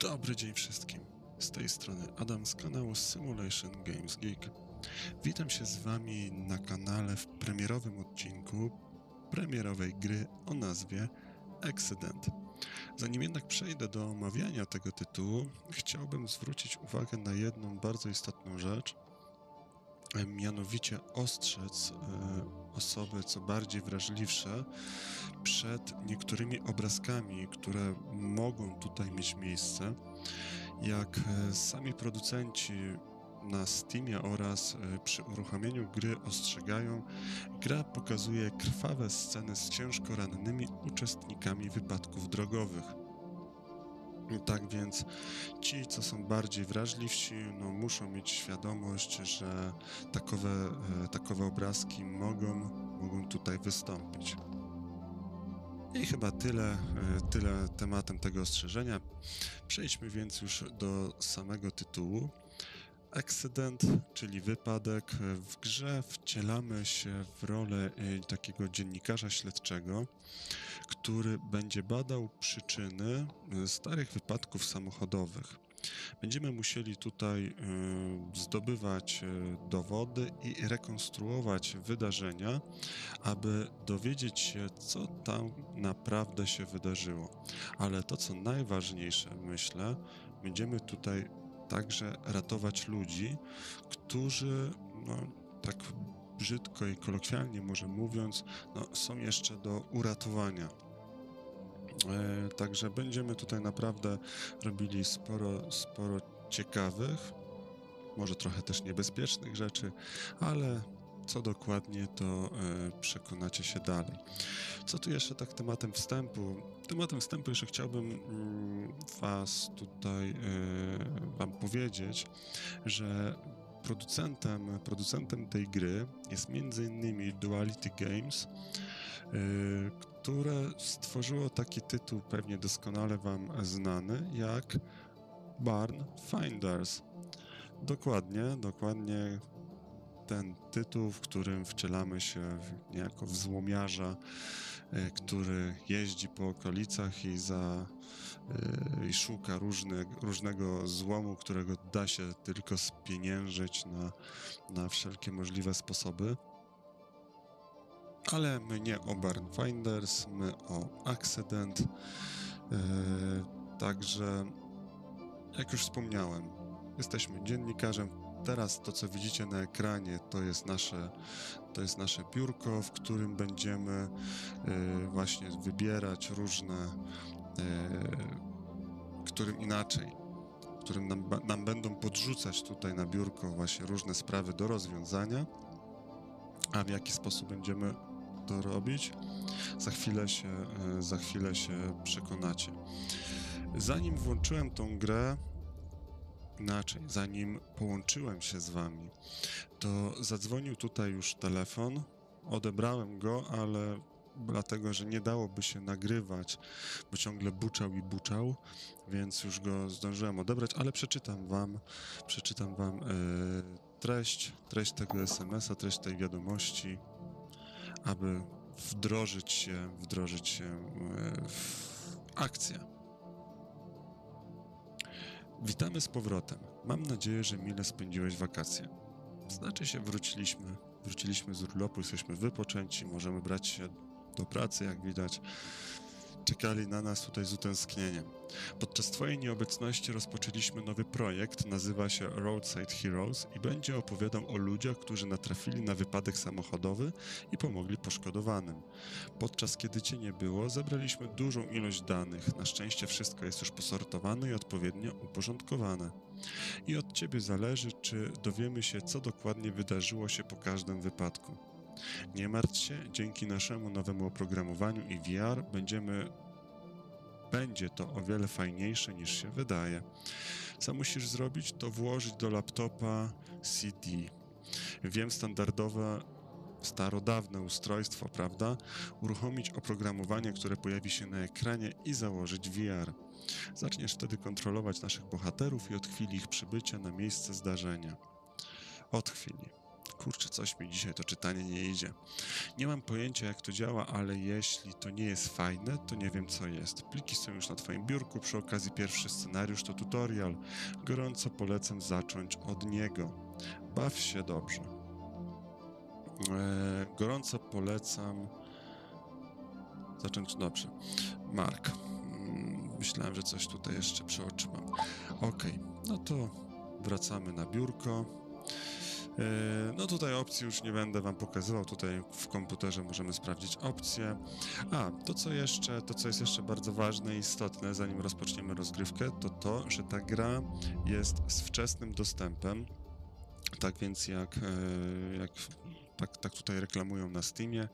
Dobry dzień wszystkim. Z tej strony Adam z kanału Simulation Games Geek. Witam się z Wami na kanale w premierowym odcinku premierowej gry o nazwie Accident. Zanim jednak przejdę do omawiania tego tytułu, chciałbym zwrócić uwagę na jedną bardzo istotną rzecz, mianowicie ostrzec e, osoby co bardziej wrażliwsze przed niektórymi obrazkami, które mogą tutaj mieć miejsce. Jak e, sami producenci na Steamie oraz e, przy uruchamianiu gry ostrzegają, gra pokazuje krwawe sceny z ciężko rannymi uczestnikami wypadków drogowych. Tak więc ci, co są bardziej wrażliwsi, no, muszą mieć świadomość, że takowe, e, takowe obrazki mogą, mogą tutaj wystąpić. I chyba tyle, e, tyle tematem tego ostrzeżenia. Przejdźmy więc już do samego tytułu. Accident, czyli wypadek. W grze wcielamy się w rolę e, takiego dziennikarza śledczego, który będzie badał przyczyny e, starych wypadków samochodowych. Będziemy musieli tutaj y, zdobywać dowody i rekonstruować wydarzenia, aby dowiedzieć się, co tam naprawdę się wydarzyło. Ale to, co najważniejsze, myślę, będziemy tutaj także ratować ludzi, którzy, no, tak brzydko i kolokwialnie może mówiąc, no, są jeszcze do uratowania. E, także będziemy tutaj naprawdę robili sporo, sporo ciekawych, może trochę też niebezpiecznych rzeczy, ale co dokładnie, to e, przekonacie się dalej. Co tu jeszcze tak tematem wstępu? Tematem wstępu jeszcze chciałbym mm, Was tutaj e, Wam powiedzieć, że producentem, producentem tej gry jest m.in. Duality Games, które stworzyło taki tytuł pewnie doskonale Wam znany jak Barn Finders. Dokładnie, dokładnie ten tytuł, w którym wcielamy się niejako w złomiarza, e, który jeździ po okolicach i, za, e, i szuka różne, różnego złomu, którego da się tylko spieniężyć na, na wszelkie możliwe sposoby. Ale my nie o Barn Finders, my o Accident. Yy, także, jak już wspomniałem, jesteśmy dziennikarzem. Teraz to, co widzicie na ekranie, to jest nasze, to jest nasze biurko, w którym będziemy yy, właśnie wybierać różne, yy, którym inaczej, którym nam, nam będą podrzucać tutaj na biurko właśnie różne sprawy do rozwiązania, a w jaki sposób będziemy to robić, za chwilę się, e, za chwilę się przekonacie. Zanim włączyłem tą grę, zanim połączyłem się z wami, to zadzwonił tutaj już telefon, odebrałem go, ale dlatego, że nie dałoby się nagrywać, bo ciągle buczał i buczał, więc już go zdążyłem odebrać, ale przeczytam wam, przeczytam wam yy, treść, treść tego SMS-a, treść tej wiadomości aby wdrożyć się, wdrożyć się e, w akcję. Witamy z powrotem. Mam nadzieję, że mile spędziłeś wakacje. Znaczy się wróciliśmy, wróciliśmy z urlopu, jesteśmy wypoczęci, możemy brać się do pracy, jak widać czekali na nas tutaj z utęsknieniem. Podczas Twojej nieobecności rozpoczęliśmy nowy projekt, nazywa się Roadside Heroes i będzie opowiadał o ludziach, którzy natrafili na wypadek samochodowy i pomogli poszkodowanym. Podczas kiedy Cię nie było, zebraliśmy dużą ilość danych. Na szczęście wszystko jest już posortowane i odpowiednio uporządkowane. I od Ciebie zależy, czy dowiemy się, co dokładnie wydarzyło się po każdym wypadku. Nie martw się, dzięki naszemu nowemu oprogramowaniu i VR będziemy będzie to o wiele fajniejsze niż się wydaje. Co musisz zrobić, to włożyć do laptopa CD. Wiem, standardowe, starodawne ustrojstwo, prawda? Uruchomić oprogramowanie, które pojawi się na ekranie i założyć VR. Zaczniesz wtedy kontrolować naszych bohaterów i od chwili ich przybycia na miejsce zdarzenia. Od chwili. Kurczę, coś mi dzisiaj to czytanie nie idzie. Nie mam pojęcia, jak to działa, ale jeśli to nie jest fajne, to nie wiem, co jest. Pliki są już na Twoim biurku. Przy okazji, pierwszy scenariusz to tutorial. Gorąco polecam zacząć od niego. Baw się dobrze. Eee, gorąco polecam zacząć dobrze. Mark. Mm, Myślałem, że coś tutaj jeszcze przy oczy mam. Okej, no to wracamy na biurko. E, No tutaj opcji już nie będę wam pokazywał, tutaj w komputerze możemy sprawdzić opcje. A, to co jeszcze, to co jest jeszcze bardzo ważne i istotne, zanim rozpoczniemy rozgrywkę, to to, że ta gra jest z wczesnym dostępem. Tak więc jak, e, jak tak, tak tutaj reklamują na Steamie,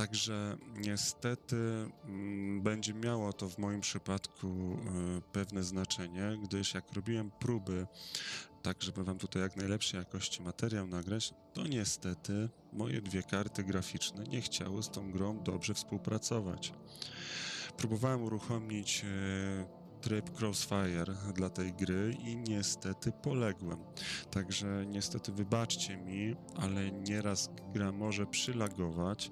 Także niestety mm, będzie miało to w moim przypadku e, pewne znaczenie, gdyż jak robiłem próby, tak żeby wam tutaj jak najlepszej jakości materiał nagrać, to niestety moje dwie karty graficzne nie chciały z tą grą dobrze współpracować. Próbowałem uruchomić e, tryb Crossfire dla tej gry i niestety poległem. Także niestety wybaczcie mi, ale nieraz gra może przylagować.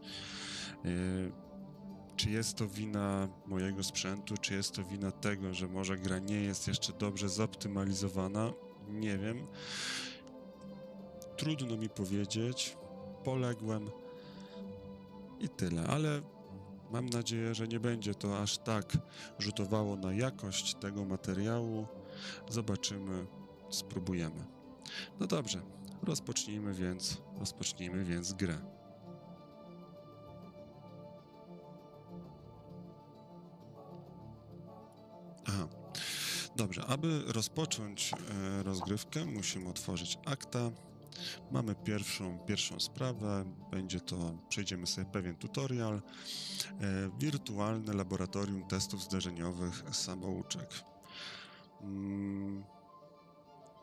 Yy, Czy jest to wina mojego sprzętu, czy jest to wina tego, że może gra nie jest jeszcze dobrze zoptymalizowana? Nie wiem. Trudno mi powiedzieć. Poległem i tyle, ale mam nadzieję, że nie będzie to aż tak rzutowało na jakość tego materiału. Zobaczymy, spróbujemy. No dobrze, rozpocznijmy więc, rozpocznijmy więc grę. Dobrze, aby rozpocząć e, rozgrywkę, musimy otworzyć akta. Mamy pierwszą, pierwszą sprawę, będzie to, przejdziemy sobie pewien tutorial. E, wirtualne laboratorium testów zderzeniowych samouczek. Mm,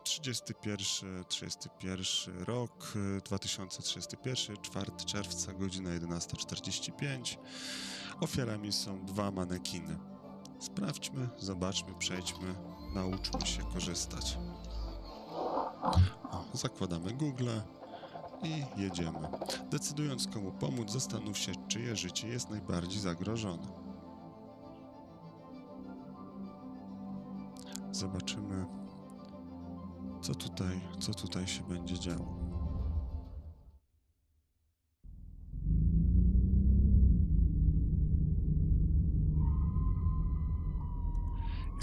31, 31 rok, e, 2031, 4 czerwca, godzina 11.45. Ofiarami są dwa manekiny. Sprawdźmy, zobaczmy, przejdźmy, nauczmy się korzystać. O, zakładamy Google i jedziemy. Decydując komu pomóc, zastanów się, czyje życie jest najbardziej zagrożone. Zobaczymy, co tutaj, co tutaj się będzie działo.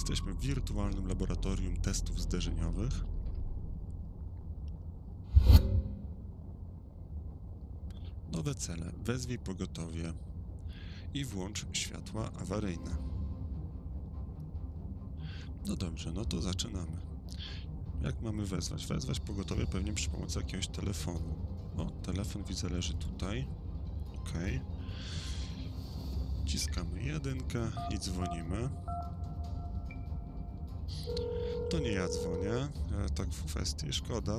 Jesteśmy w wirtualnym laboratorium testów zderzeniowych. Nowe cele. Wezwij pogotowie i włącz światła awaryjne. No dobrze, no to zaczynamy. Jak mamy wezwać? Wezwać pogotowie pewnie przy pomocy jakiegoś telefonu. O, telefon widzę leży tutaj. Ok. Ciskamy jedynkę i dzwonimy. To nie ja dzwonię, e, tak w kwestii, szkoda.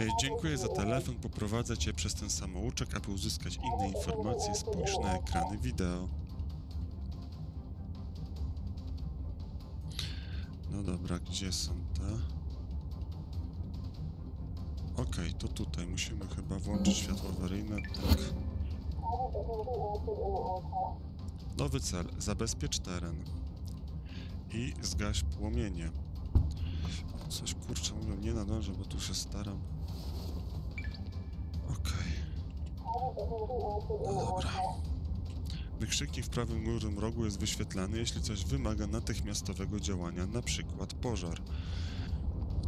E, Dziękuję za telefon, poprowadzę Cię przez ten samouczek, aby uzyskać inne informacje, spójrz na ekrany wideo. No dobra, gdzie są te? Okej, to tutaj musimy chyba włączyć światło awaryjne, tak. Nowy cel. Zabezpiecz teren. I zgaś płomienie. Coś kurczę mówią, nie nadążę, bo tu się staram. Okej. No dobra. Wykrzyknik w prawym górnym rogu jest wyświetlany, jeśli coś wymaga natychmiastowego działania, na przykład pożar.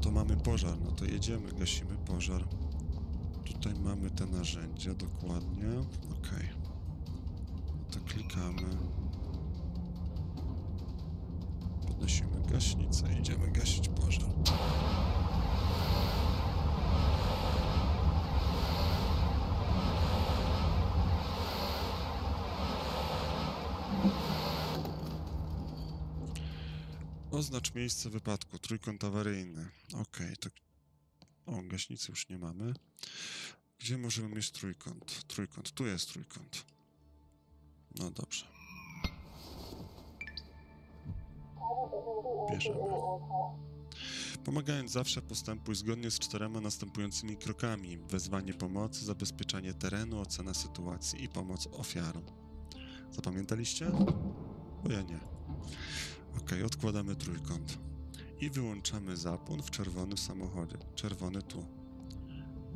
To mamy pożar, no to jedziemy, gasimy pożar. Tutaj mamy te narzędzia dokładnie. Okej. To klikamy. Podnosimy gaśnicę, idziemy gasić pożar. Oznacz miejsce wypadku, trójkąt awaryjny. Okej, to... O, gaśnicy już nie mamy. Gdzie możemy mieć trójkąt? Trójkąt, tu jest trójkąt. No dobrze. Bierzemy. Pomagając zawsze postępuj zgodnie z czterema następującymi krokami: wezwanie pomocy, zabezpieczanie terenu, ocena sytuacji i pomoc ofiarom. Zapamiętaliście? Bo ja nie. Ok, odkładamy trójkąt. I wyłączamy zapłon w czerwonym samochodzie. Czerwony tu.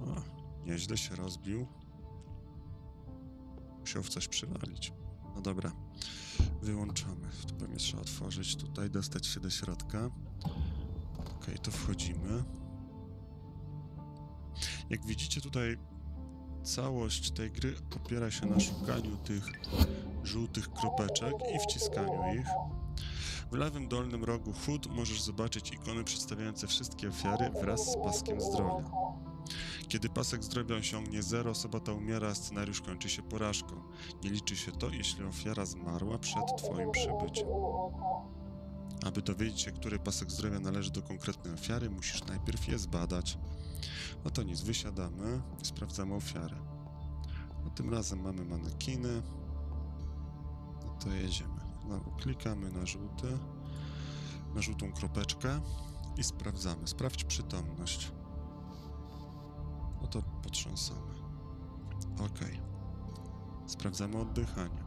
O, nieźle się rozbił. Musiał w coś przywalić. No dobra. Wyłączamy. Tu pewnie trzeba otworzyć tutaj, dostać się do środka. Ok, to wchodzimy. Jak widzicie tutaj całość tej gry opiera się na szukaniu tych żółtych kropeczek i wciskaniu ich. W lewym dolnym rogu HUD możesz zobaczyć ikony przedstawiające wszystkie ofiary wraz z paskiem zdrowia. Kiedy pasek zdrowia osiągnie 0, osoba ta umiera, a scenariusz kończy się porażką. Nie liczy się to, jeśli ofiara zmarła przed Twoim przybyciem. Aby dowiedzieć się, który pasek zdrowia należy do konkretnej ofiary, musisz najpierw je zbadać. No to nic, wysiadamy i sprawdzamy ofiarę. Tym razem mamy manekiny. No to jedziemy. Znowu klikamy na żółty, na żółtą kropeczkę i sprawdzamy. Sprawdź przytomność. No to potrząsamy. Ok. Sprawdzamy oddychanie.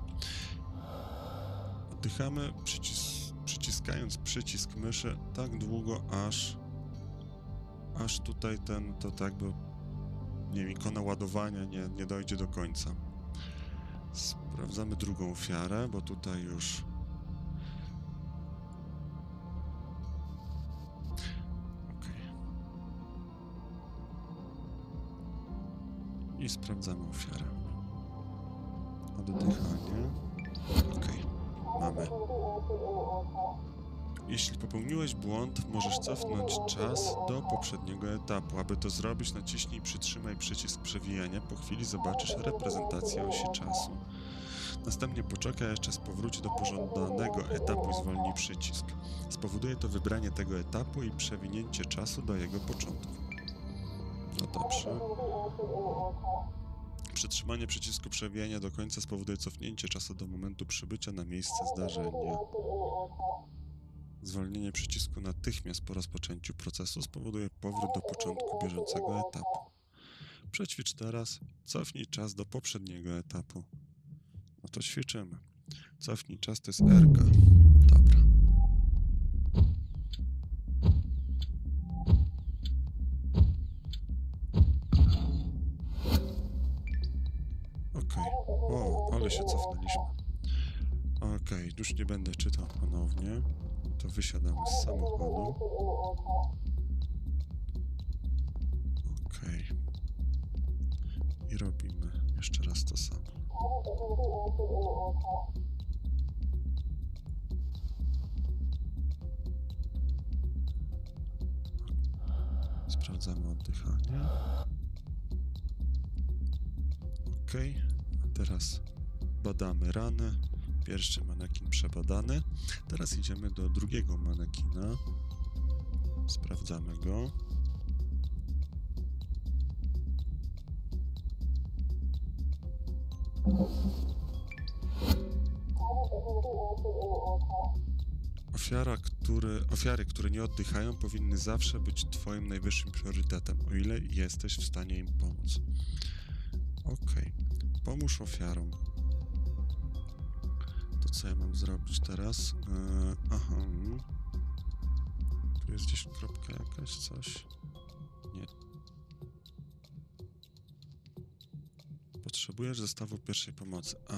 Oddychamy przycis przyciskając przycisk myszy tak długo, aż aż tutaj ten, to tak by nie wiem, ikona ładowania nie, nie dojdzie do końca. Sprawdzamy drugą ofiarę, bo tutaj już I sprawdzamy ofiarę. Oddychanie. Okej. Mamy. Jeśli popełniłeś błąd, możesz cofnąć czas do poprzedniego etapu. Aby to zrobić, naciśnij i przytrzymaj przycisk przewijania. Po chwili zobaczysz reprezentację osi czasu. Następnie poczekaj, aż czas powróci do pożądanego etapu i zwolnij przycisk. Spowoduje to wybranie tego etapu i przewinięcie czasu do jego początku. No dobrze. Przytrzymanie przycisku przewijania do końca spowoduje cofnięcie czasu do momentu przybycia na miejsce zdarzenia. Zwolnienie przycisku natychmiast po rozpoczęciu procesu spowoduje powrót do początku bieżącego etapu. Przećwicz teraz, cofnij czas do poprzedniego etapu. No to ćwiczymy. Cofnij czas to jest R. Dobra. Się cofnęliśmy. Okej, już nie będę czytał ponownie. To wysiadamy z samochodu. Okej. I robimy jeszcze raz to samo. Sprawdzamy oddychanie. Ok, a teraz badamy ranę. Pierwszy manekin przebadany. Teraz idziemy do drugiego manekina. Sprawdzamy go. Ofiara, który, ofiary, które nie oddychają, powinny zawsze być Twoim najwyższym priorytetem, o ile jesteś w stanie im pomóc. Ok. Pomóż ofiarom. To co ja mam zrobić teraz? Eee, aha. Tu jest gdzieś kropka jakaś, coś. Nie. Potrzebujesz zestawu pierwszej pomocy. A,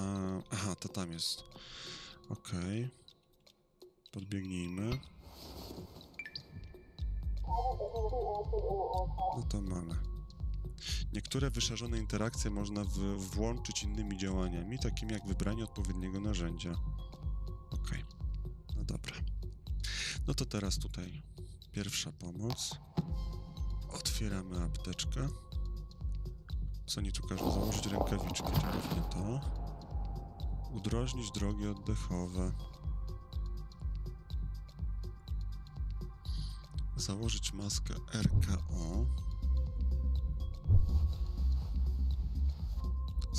aha, to tam jest. Okay. Podbiegnijmy. No to mamy. Niektóre wyszarzone interakcje można włączyć innymi działaniami, takimi jak wybranie odpowiedniego narzędzia. Ok. No dobra. No to teraz tutaj pierwsza pomoc. Otwieramy apteczkę. Co oni tu? Założyć rękawiczki, to pewnie to. Udrożnić drogi oddechowe. Założyć maskę RKO.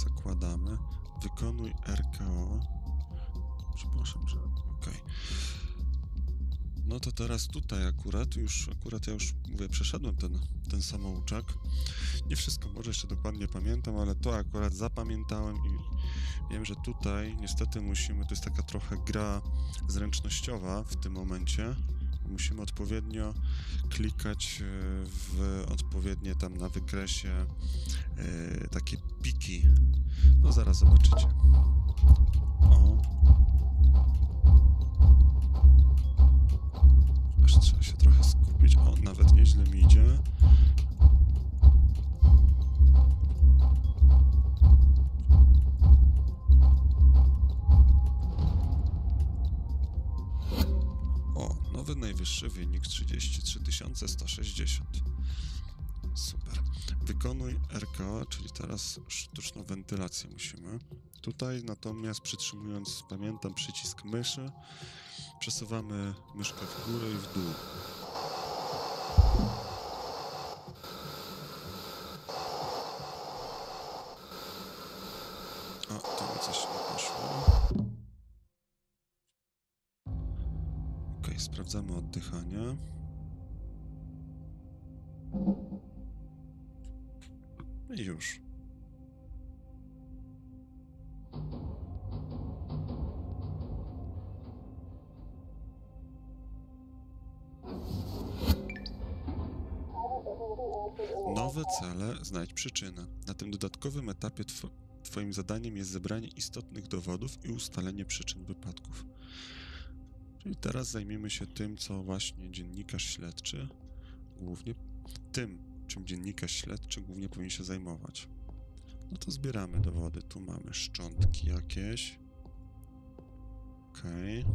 Zakładamy. Wykonuj RKO. Przepraszam, że. Ok. no to teraz tutaj akurat, już akurat ja już mówię, przeszedłem ten, ten samouczek. Nie wszystko może jeszcze dokładnie pamiętam, ale to akurat zapamiętałem i wiem, że tutaj niestety musimy, to jest taka trochę gra zręcznościowa w tym momencie. Musimy odpowiednio klikać e, w odpowiednie tam na wykresie e, takie piki. No zaraz zobaczycie. O, Aż trzeba się trochę skupić. O, nawet nieźle mi idzie. Najwyższy wynik 33 160. Super. Wykonuj RKO, czyli teraz sztuczną wentylację musimy. Tutaj natomiast przytrzymując, pamiętam, przycisk myszy, przesuwamy myszkę w górę i w dół. Przyczynę. Na tym dodatkowym etapie two, Twoim zadaniem jest zebranie istotnych dowodów i ustalenie przyczyn wypadków. Czyli teraz zajmiemy się tym, co właśnie dziennikarz śledczy głównie tym, czym dziennikarz śledczy głównie powinien się zajmować. No to zbieramy dowody. Tu mamy szczątki jakieś. Okej. Okay.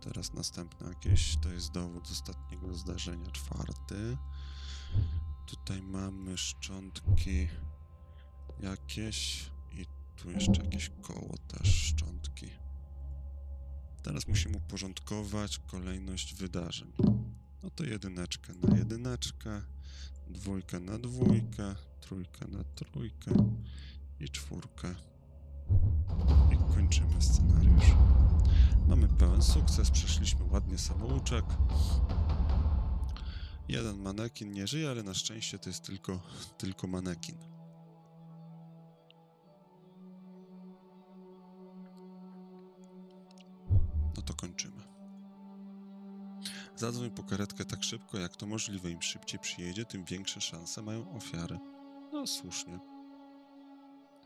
Teraz następne jakieś, to jest dowód z ostatniego zdarzenia, czwarty. Tutaj mamy szczątki jakieś i tu jeszcze jakieś koło też szczątki. Teraz musimy uporządkować kolejność wydarzeń. No to jedyneczkę na jedyneczkę, dwójkę na dwójkę, trójkę na trójkę i czwórkę. I kończymy scenariusz. Mamy pełen sukces, przeszliśmy ładnie samouczek. Jeden manekin nie żyje, ale na szczęście to jest tylko, tylko manekin. No to kończymy. Zadzwoń po karetkę tak szybko, jak to możliwe. Im szybciej przyjedzie, tym większe szanse mają ofiary. No, słusznie.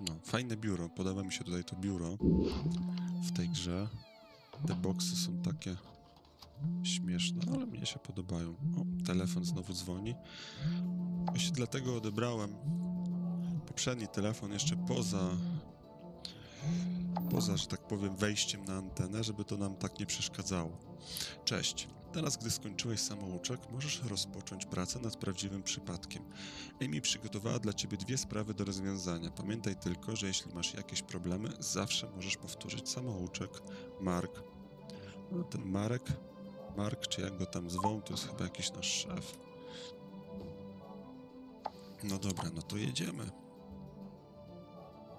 No, fajne biuro. Podoba mi się tutaj to biuro w tej grze. Te boksy są takie śmieszne, ale mnie się podobają. O, telefon znowu dzwoni. Właśnie dlatego odebrałem poprzedni telefon jeszcze poza poza, że tak powiem, wejściem na antenę, żeby to nam tak nie przeszkadzało. Cześć. Teraz, gdy skończyłeś samouczek, możesz rozpocząć pracę nad prawdziwym przypadkiem. Amy przygotowała dla ciebie dwie sprawy do rozwiązania. Pamiętaj tylko, że jeśli masz jakieś problemy, zawsze możesz powtórzyć samouczek. Mark. Ten Marek, Mark, czy jak go tam zwą, to jest chyba jakiś nasz szef. No dobra, no to jedziemy.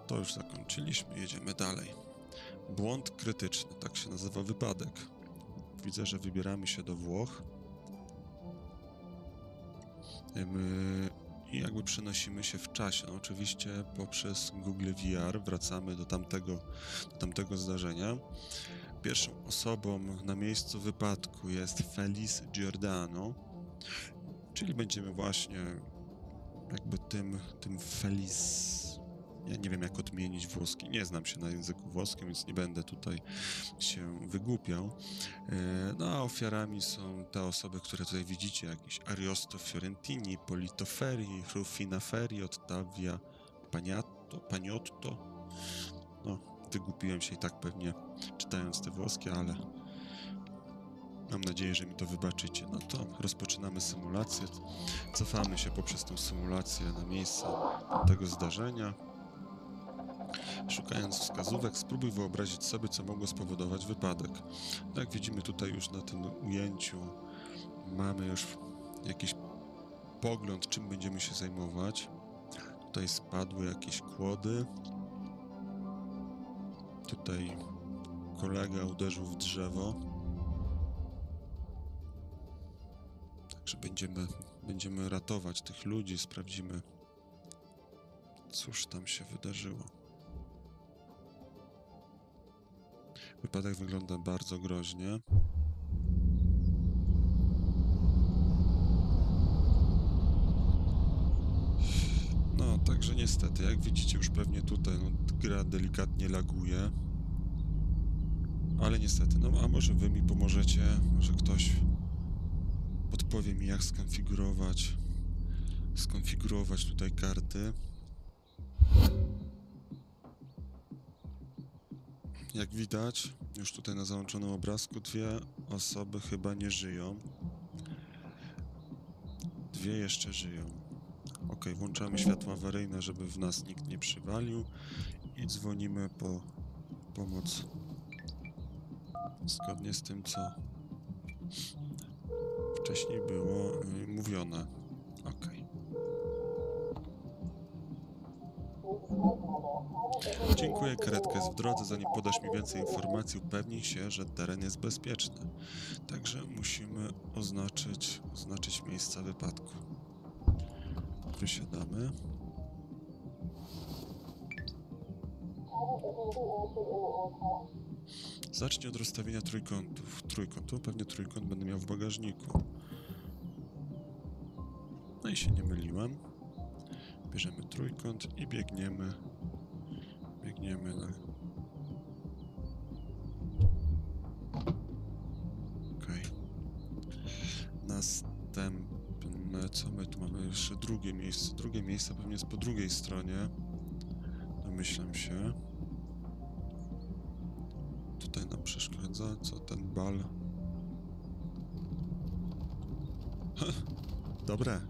To już zakończyliśmy, jedziemy dalej. Błąd krytyczny, tak się nazywa wypadek. Widzę, że wybieramy się do Włoch. I jakby przenosimy się w czasie. No, oczywiście poprzez Google VR wracamy do tamtego, do tamtego zdarzenia. Pierwszą osobą na miejscu wypadku jest Felice Giordano, czyli będziemy właśnie jakby tym, tym Felice ja nie wiem, jak odmienić włoski. Nie znam się na języku włoskim, więc nie będę tutaj się wygłupiał. E, no a ofiarami są te osoby, które tutaj widzicie, jakiś Ariosto Fiorentini, Polito Ferri, Rufina Ferri, Ottavia Paniotto. No, wygłupiłem się i tak pewnie czytając te włoskie, ale Mam nadzieję, że mi to wybaczycie. No to rozpoczynamy symulację. Cofamy się poprzez tę symulację na miejsce tego zdarzenia. Szukając wskazówek, spróbuj wyobrazić sobie, co mogło spowodować wypadek. No jak widzimy tutaj już na tym ujęciu, mamy już jakiś pogląd, czym będziemy się zajmować. Tutaj spadły jakieś kłody. Tutaj kolega uderzył w drzewo. Także będziemy, będziemy ratować tych ludzi, sprawdzimy, cóż tam się wydarzyło. Wypadek wygląda bardzo groźnie. Także niestety, jak widzicie już pewnie tutaj, no, gra delikatnie laguje. Ale niestety, no a może wy mi pomożecie, może ktoś podpowie mi jak skonfigurować skonfigurować tutaj karty. Jak widać, już tutaj na załączonym obrazku dwie osoby chyba nie żyją. Dwie jeszcze żyją. Ok, włączamy światło awaryjne, żeby w nas nikt nie przywalił i dzwonimy po pomoc zgodnie z tym, co wcześniej było y, mówione. Ok. Dziękuję, karetka jest w drodze. Zanim podasz mi więcej informacji, upewnij się, że teren jest bezpieczny. Także musimy oznaczyć, oznaczyć miejsce wypadku. Wysiadamy. Zacznij od rozstawienia trójkątów. Trójkąt, pewnie trójkąt będę miał w bagażniku. No i się nie myliłem. Bierzemy trójkąt i biegniemy. Biegniemy na... Jeszcze drugie miejsce. Drugie miejsce pewnie jest po drugiej stronie. Domyślam się. Tutaj nam przeszkadza, co ten bal... Dobre.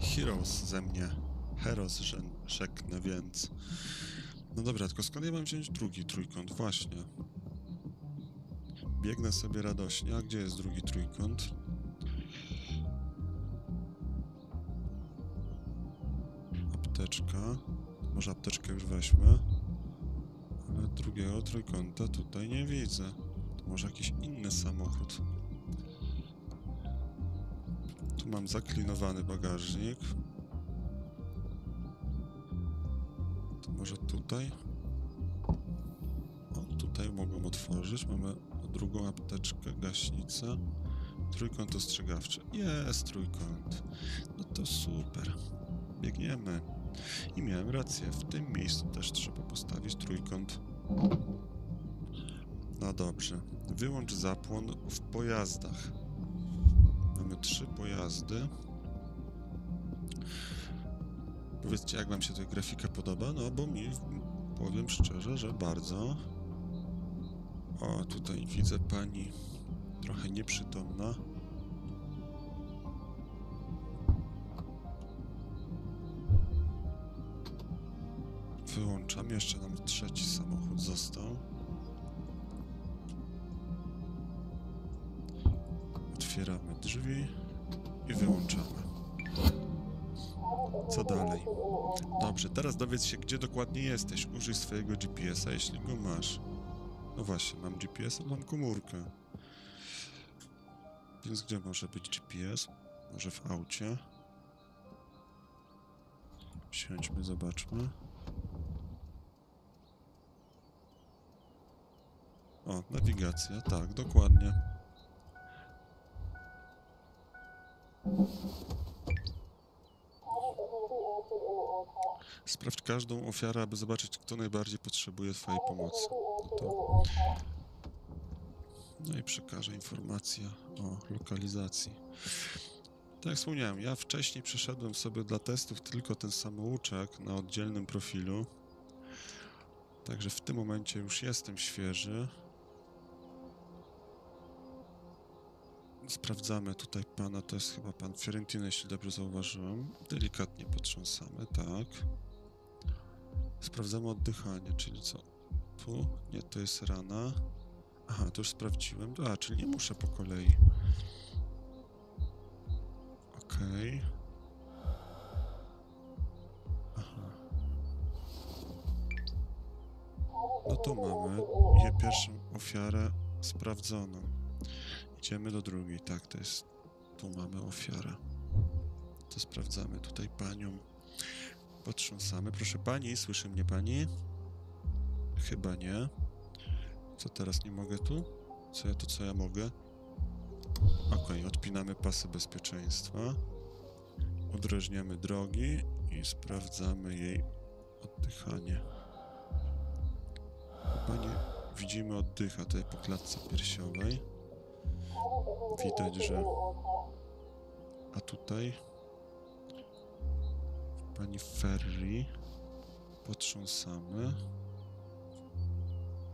Heroes ze mnie. Heroes rzeknę więc. No dobra, tylko skąd ja mam wziąć drugi trójkąt? Właśnie. Biegnę sobie radośnie. A gdzie jest drugi trójkąt? Apteczka. Może apteczkę już weźmy. Ale drugiego trójkąta tutaj nie widzę. To może jakiś inny samochód. Tu mam zaklinowany bagażnik. To może tutaj? O, tutaj mogłem otworzyć. Mamy drugą apteczkę, gaśnicę. Trójkąt ostrzegawczy. Jest trójkąt. No to super. Biegniemy. I miałem rację. W tym miejscu też trzeba postawić trójkąt. No dobrze. Wyłącz zapłon w pojazdach. Mamy trzy pojazdy. Powiedzcie, jak wam się ta grafika podoba? No, bo mi, powiem szczerze, że bardzo. O, tutaj widzę pani trochę nieprzytomna. Wyłączam. Jeszcze nam trzeci samochód został. Otwieramy drzwi i wyłączamy. Co dalej? Dobrze, teraz dowiedz się, gdzie dokładnie jesteś. Użyj swojego GPS-a, jeśli go masz. No właśnie, mam GPS-a, mam komórkę. Więc gdzie może być GPS? Może w aucie? Wsiądźmy, zobaczmy. O, nawigacja, tak, dokładnie. Sprawdź każdą ofiarę, aby zobaczyć, kto najbardziej potrzebuje Twojej pomocy. No, no i przekażę informację o lokalizacji. Tak jak wspomniałem, ja wcześniej przeszedłem sobie dla testów tylko ten samouczek na oddzielnym profilu. Także w tym momencie już jestem świeży. Sprawdzamy tutaj pana, to jest chyba pan Fiorentino, jeśli dobrze zauważyłem. Delikatnie potrząsamy, tak. Sprawdzamy oddychanie, czyli co? Tu? Nie, to jest rana. Aha, to już sprawdziłem. A, czyli nie muszę po kolei. Okej. Okay. Aha. No to mamy je pierwszą ofiarę sprawdzoną. Idziemy do drugiej, tak, to jest Tu mamy ofiarę. To sprawdzamy tutaj panią. Potrząsamy. Proszę pani, słyszy mnie pani? Chyba nie. Co teraz nie mogę tu? Co ja to co ja mogę? Okej, odpinamy pasy bezpieczeństwa. Udrażniamy drogi i sprawdzamy jej oddychanie. Pani widzimy oddycha tutaj po klatce piersiowej. Widać, że. A tutaj pani Ferry potrząsamy.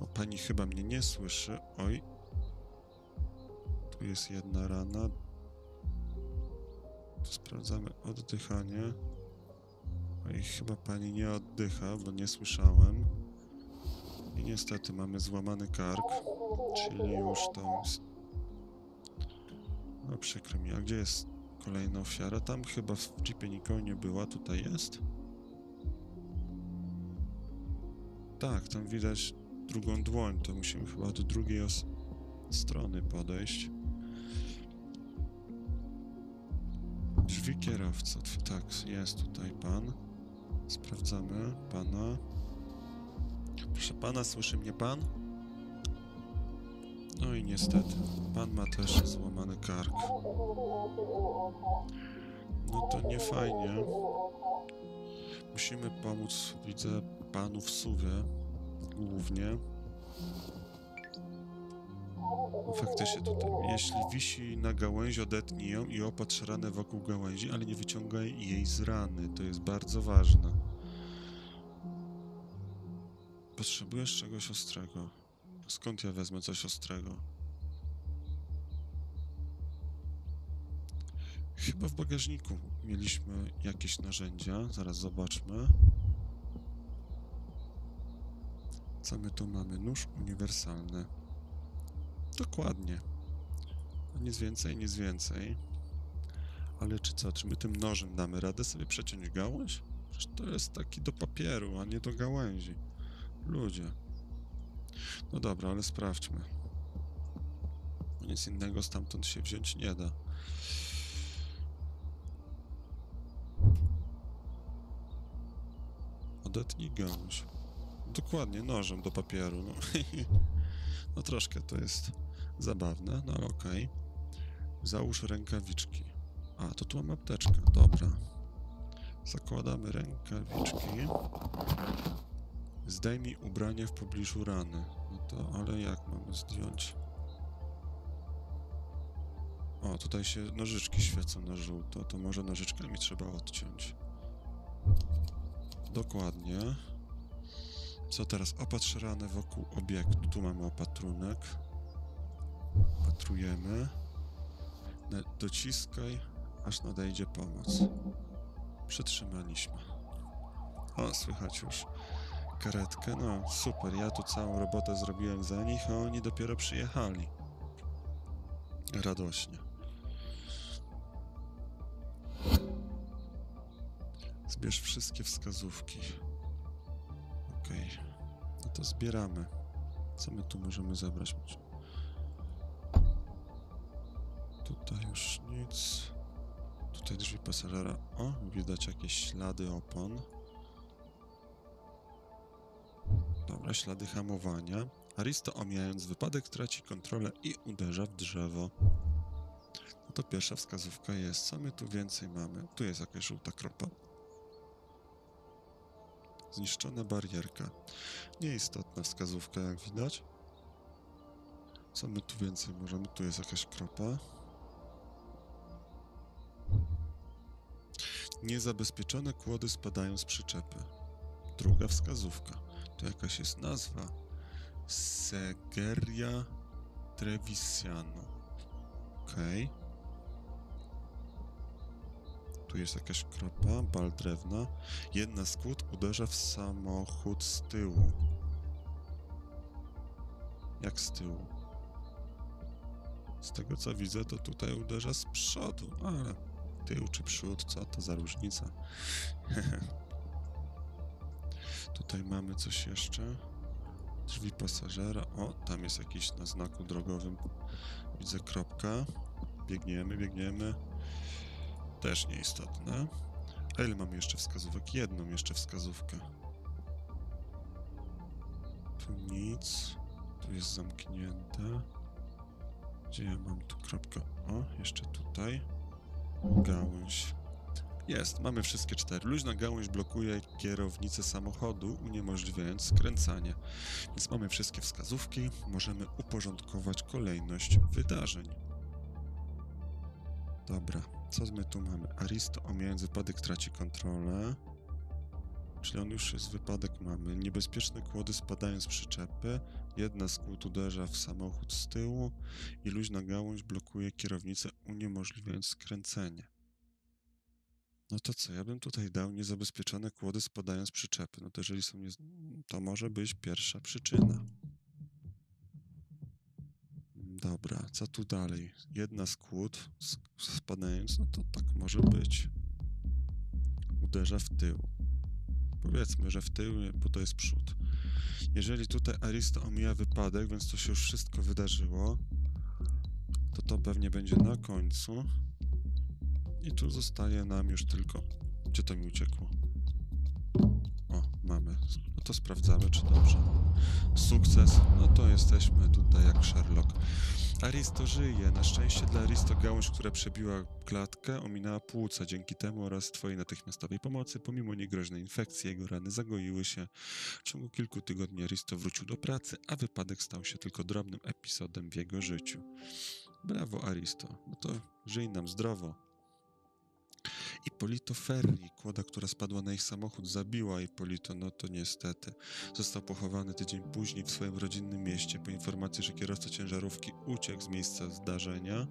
O, pani chyba mnie nie słyszy. Oj. Tu jest jedna rana. Tu sprawdzamy oddychanie. Oj, chyba pani nie oddycha, bo nie słyszałem. I niestety mamy złamany kark, czyli już jest... No przykro mi, a gdzie jest kolejna ofiara? Tam chyba w jeepie nikogo nie była, tutaj jest? Tak, tam widać drugą dłoń, to musimy chyba do drugiej strony podejść. Drzwi kierowca, tak, jest tutaj pan. Sprawdzamy pana. Proszę pana, słyszy mnie pan? No i niestety, pan ma też złamany kark. No to nie fajnie. Musimy pomóc, widzę, panu w suwie głównie. Faktycznie tutaj, jeśli wisi na gałęzi, odetnij ją i opatrz ranę wokół gałęzi, ale nie wyciągaj jej z rany. To jest bardzo ważne. Potrzebujesz czegoś ostrego. Skąd ja wezmę coś ostrego? Chyba w bagażniku mieliśmy jakieś narzędzia. Zaraz zobaczmy. Co my tu mamy? Nóż uniwersalny. Dokładnie. No Nic więcej, nic więcej. Ale czy co? Czy my tym nożem damy radę sobie przeciąć gałąź? Przecież to jest taki do papieru, a nie do gałęzi. Ludzie. No dobra, ale sprawdźmy. Nic innego stamtąd się wziąć nie da. Odetnij gałąź. Dokładnie, nożem do papieru. No, no troszkę to jest zabawne, no ale okej. Załóż rękawiczki. A, to tu mam apteczkę, dobra. Zakładamy rękawiczki. Zdejmij ubranie w pobliżu rany. No to, ale jak mamy zdjąć? O, tutaj się nożyczki świecą na żółto, to może nożyczkami trzeba odciąć. Dokładnie. Co teraz? Opatrz ranę wokół obiektu. Tu mamy opatrunek. Opatrujemy. Dociskaj, aż nadejdzie pomoc. Przytrzymaliśmy. O, słychać już karetkę. No, super. Ja tu całą robotę zrobiłem za nich, a oni dopiero przyjechali. Radośnie. Zbierz wszystkie wskazówki. Okej. No to zbieramy. Co my tu możemy zebrać? Tutaj już nic. Tutaj drzwi pasażera. O, widać jakieś ślady opon. Ślady hamowania. Aristo omijając wypadek traci kontrolę i uderza w drzewo. No to pierwsza wskazówka jest. Co my tu więcej mamy? Tu jest jakaś żółta kropa. Zniszczona barierka. Nieistotna wskazówka, jak widać. Co my tu więcej możemy? Tu jest jakaś kropa. Niezabezpieczone kłody spadają z przyczepy. Druga wskazówka. To jakaś jest nazwa. Segeria Trevisiano. Okej. Tu jest jakaś kropa, bal drewna. Jedna z kłód uderza w samochód z tyłu. Jak z tyłu? Z tego co widzę, to tutaj uderza z przodu, ale tył czy przód, co to za różnica? tutaj mamy coś jeszcze. Drzwi pasażera. O, tam jest jakiś na znaku drogowym. Widzę kropka. Biegniemy, biegniemy. Też nieistotne. A ile mamy jeszcze wskazówek? Jedną jeszcze wskazówkę. Tu nic. Tu jest zamknięte. Gdzie ja mam tu kropkę? O, jeszcze tutaj. Gałąź. Jest, mamy wszystkie cztery. Luźna gałąź blokuje kierownicę samochodu, uniemożliwiając skręcanie. Więc mamy wszystkie wskazówki, możemy uporządkować kolejność wydarzeń. Dobra, co my tu mamy? Aristo omijając wypadek traci kontrolę. Czyli on już jest wypadek mamy. Niebezpieczne kłody spadają z przyczepy. Jedna z kłód uderza w samochód z tyłu i luźna gałąź blokuje kierownicę, uniemożliwiając skręcenie. No to co, ja bym tutaj dał niezabezpieczone kłody spadają z przyczepy. No to jeżeli są nie... to może być pierwsza przyczyna. Dobra, co tu dalej? Jedna z kłód spadając, no to tak może być. Uderza w tył. Powiedzmy, że w tył, bo to jest przód. Jeżeli tutaj Aristo omija wypadek, więc to się już wszystko wydarzyło, to to pewnie będzie na końcu. I tu zostaje nam już tylko... Gdzie to mi uciekło? O, mamy. No to sprawdzamy, czy dobrze. Sukces. No to jesteśmy tutaj jak Sherlock. Aristo żyje. Na szczęście dla Aristo gałąź, która przebiła klatkę, ominęła płuca. Dzięki temu oraz twojej natychmiastowej pomocy, pomimo niegroźnej infekcji, jego rany zagoiły się. W ciągu kilku tygodni Aristo wrócił do pracy, a wypadek stał się tylko drobnym epizodem w jego życiu. Brawo, Aristo. No to żyj nam zdrowo. Ippolito Ferri, kłoda, która spadła na ich samochód, zabiła Ippolito, no to niestety. Został pochowany tydzień później w swoim rodzinnym mieście. Po informacji, że kierowca ciężarówki uciekł z miejsca zdarzenia,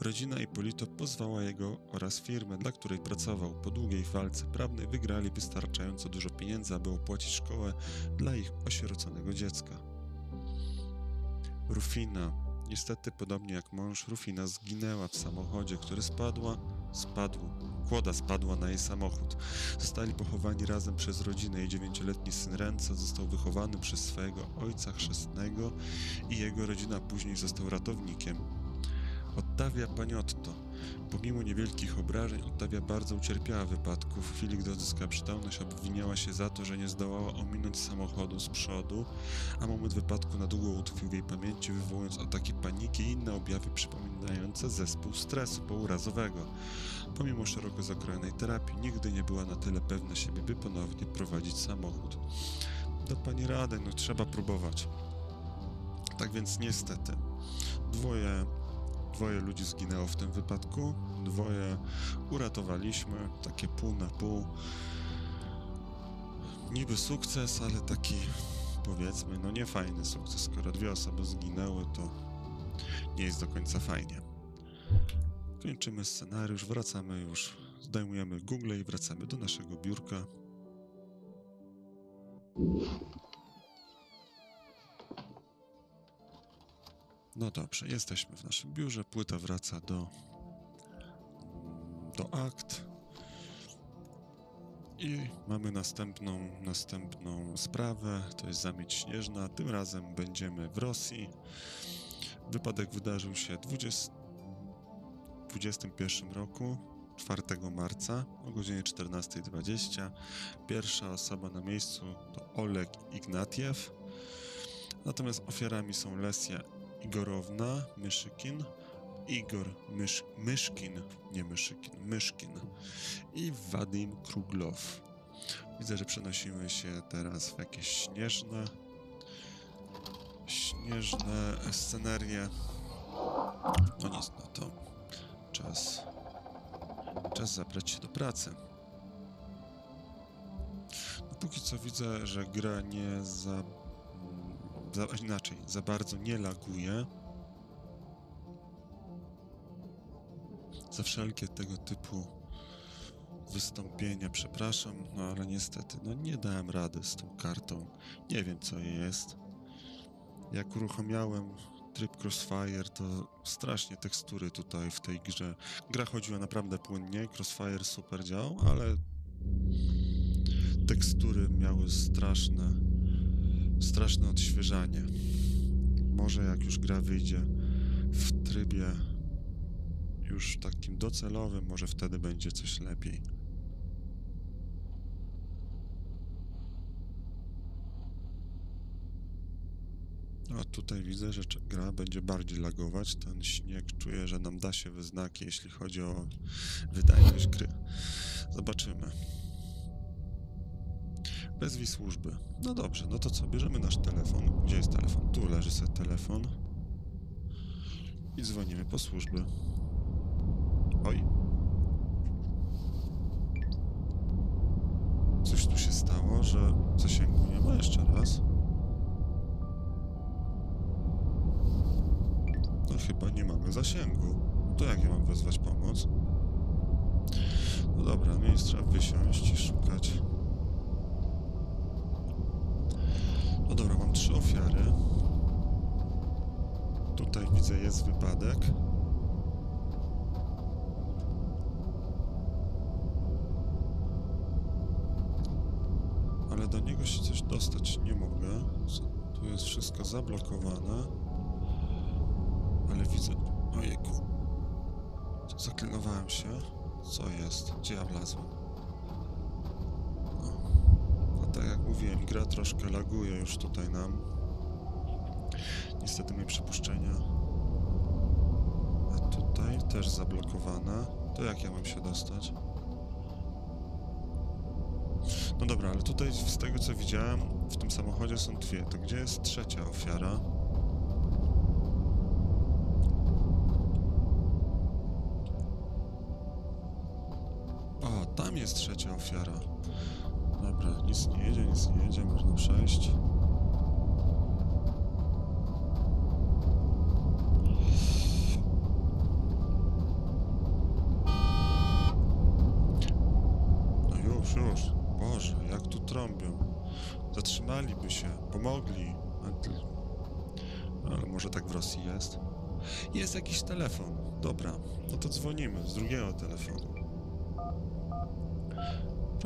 rodzina Ippolito pozwała jego oraz firmę, dla której pracował. Po długiej walce prawnej wygrali wystarczająco dużo pieniędzy, aby opłacić szkołę dla ich osieroconego dziecka. Rufina. Niestety, podobnie jak mąż, Rufina zginęła w samochodzie, który spadła, spadł. Kłoda spadła na jej samochód. Zostali pochowani razem przez rodzinę. Jej dziewięcioletni syn Renzo został wychowany przez swojego ojca chrzestnego i jego rodzina później został ratownikiem. Ottavia Paniotto. Pomimo niewielkich obrażeń, Ottavia bardzo ucierpiała wypadku. W chwili, gdy odzyskała przytomność, obwiniała się za to, że nie zdołała ominąć samochodu z przodu, a moment wypadku na długo utkwił w jej pamięci, wywołując ataki paniki i inne objawy przypominające zespół stresu pourazowego. Pomimo szeroko zakrojonej terapii, nigdy nie była na tyle pewna siebie, by ponownie prowadzić samochód. Do pani rady, no trzeba próbować. Tak więc niestety, dwoje, dwoje ludzi zginęło w tym wypadku, dwoje uratowaliśmy, takie pół na pół. Niby sukces, ale taki powiedzmy, no nie fajny sukces. Skoro dwie osoby zginęły, to nie jest do końca fajnie. Kończymy scenariusz, wracamy już, zdejmujemy Google i wracamy do naszego biurka. No dobrze, jesteśmy w naszym biurze, płyta wraca do, do akt. I mamy następną, następną sprawę, to jest zamieć śnieżna. Tym razem będziemy w Rosji. Wypadek wydarzył się 20, 2021 roku, 4 marca o godzinie 14.20. Pierwsza osoba na miejscu to Oleg Ignatiew. Natomiast ofiarami są Lesja Igorowna Myszykin, Igor Mysz, Myszkin, nie Myszykin, Myszkin i Wadim Kruglow. Widzę, że przenosimy się teraz w jakieś śnieżne, śnieżne scenerie. No nic, no to czas, czas zabrać się do pracy. No póki co widzę, że gra nie za, za inaczej, za bardzo nie laguje. Za wszelkie tego typu wystąpienia przepraszam, no ale niestety, no nie dałem rady z tą kartą. Nie wiem co jest. Jak uruchomiałem tryb Crossfire, to strasznie tekstury tutaj w tej grze. Gra chodziła naprawdę płynnie, Crossfire super działał, ale tekstury miały straszne, straszne odświeżanie. Może jak już gra wyjdzie w trybie już takim docelowym, może wtedy będzie coś lepiej. A tutaj widzę, że gra będzie bardziej lagować. Ten śnieg czuję, że nam da się we znaki, jeśli chodzi o wydajność gry. Zobaczymy. Wezwij służby. No dobrze, no to co? Bierzemy nasz telefon. Gdzie jest telefon? Tu leży sobie telefon. I dzwonimy po służby. Oj. Coś tu się stało, że zasięgu nie ma jeszcze raz. No chyba nie mamy zasięgu. No to jak ja mam wezwać pomoc? No dobra, no trzeba wysiąść i szukać. No dobra, mam trzy ofiary. Tutaj widzę jest wypadek. Ale do niego się coś dostać nie mogę. Tu jest wszystko zablokowane. Ale widzę... Ojejku. Zaklinowałem się. Co jest? Gdzie ja wlazłem? No. no tak jak mówiłem, gra troszkę laguje już tutaj nam. Niestety moje przypuszczenia. A tutaj też zablokowane. To jak ja mam się dostać? No dobra, ale tutaj z tego co widziałem, w tym samochodzie są dwie. To gdzie jest trzecia ofiara? O, tam jest trzecia ofiara. Dobra, nic nie jedzie, nic nie jedzie, można przejść.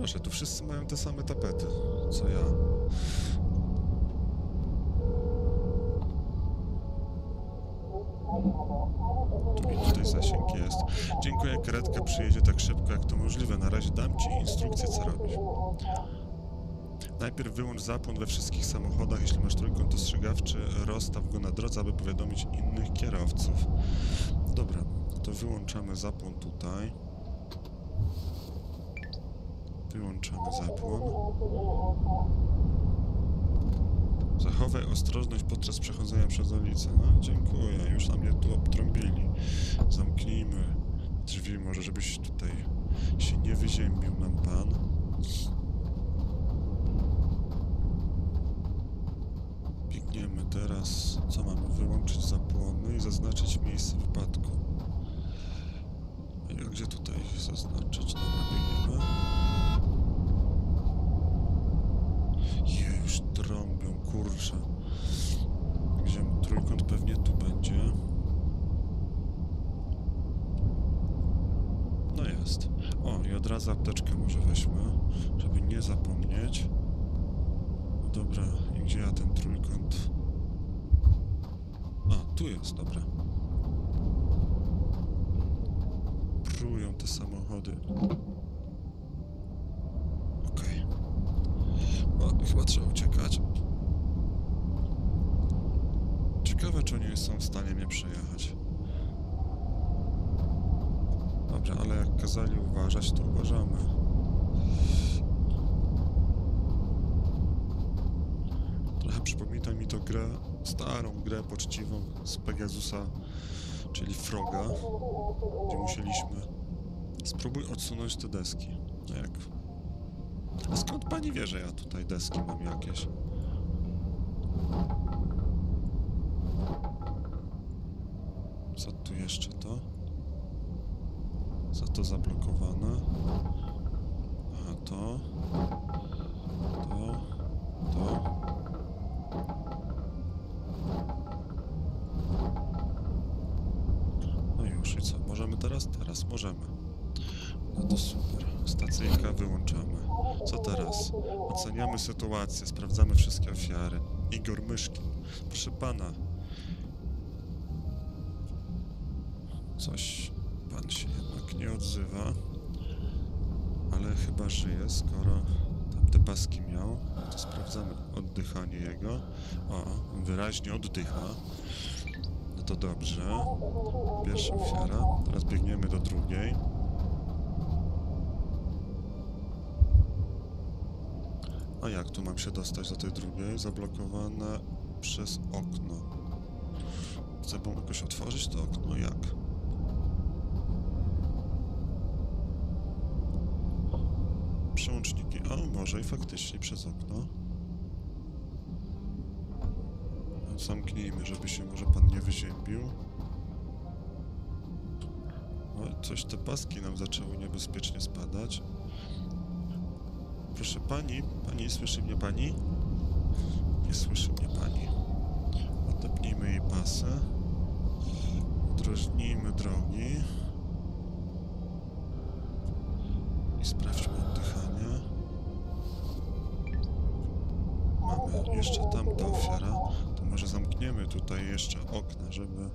Proszę, tu wszyscy mają te same tapety, co ja. Tu mi tutaj zasięg jest. Dziękuję, karetka przyjedzie tak szybko, jak to możliwe. Na razie dam ci instrukcję, co robić. Najpierw wyłącz zapłon we wszystkich samochodach. Jeśli masz trójkąt ostrzegawczy, rozstaw go na drodze, aby powiadomić innych kierowców. Dobra, to wyłączamy zapłon tutaj. Wyłączamy zapłon. Zachowaj ostrożność podczas przechodzenia przez ulicę. No, dziękuję. Już na mnie tu obtrąbili. Zamknijmy drzwi, może żebyś tutaj się nie wyziębił nam pan. Biegniemy teraz. Co mamy? Wyłączyć zapłony i zaznaczyć miejsce wypadku. I gdzie tutaj zaznaczyć? Dobra, biegniemy. Je, już trąbią, kurczę. Gdzie trójkąt pewnie tu będzie. No jest. O, i od razu apteczkę może weźmy, żeby nie zapomnieć. Dobra, i gdzie ja ten trójkąt? A, tu jest, dobra. Prują te samochody. Okej. O, chyba trzeba uciekać. Ciekawe, czy oni są w stanie mnie przejechać. Dobra, ale jak kazali uważać, to uważamy. Trochę przypomina mi to grę, starą grę poczciwą z Pegasusa, czyli Froga, gdzie musieliśmy... Spróbuj odsunąć te deski. No jak? A skąd pani wie, że ja tutaj deski mam jakieś? Co tu jeszcze to? Za to zablokowane. A to. To. To. No już i co? Możemy teraz? Teraz możemy. No to super. Stacyjka wyłączamy. Co teraz? Oceniamy sytuację, sprawdzamy wszystkie ofiary. Igor Myszkin. Proszę pana. Coś Pan się jednak nie odzywa. Ale chyba żyje, skoro tam te paski miał. To sprawdzamy oddychanie jego. O, wyraźnie oddycha. No to dobrze. Pierwsza ofiara. Teraz biegniemy do drugiej. A jak tu mam się dostać do tej drugiej? Zablokowane przez okno. Chcę jakoś otworzyć to okno? Jak? Przełączniki. A, może i faktycznie przez okno. No, Zamknijmy, żeby się może pan nie wyziębił. O, coś te paski nam zaczęły niebezpiecznie spadać. Proszę pani, pani, słyszy mnie pani? Nie słyszy mnie pani. Odepnijmy jej pasę. Udrożnijmy drogi. I sprawdźmy oddychanie. Jeszcze tamta ofiara. To może zamkniemy tutaj jeszcze okna, żeby...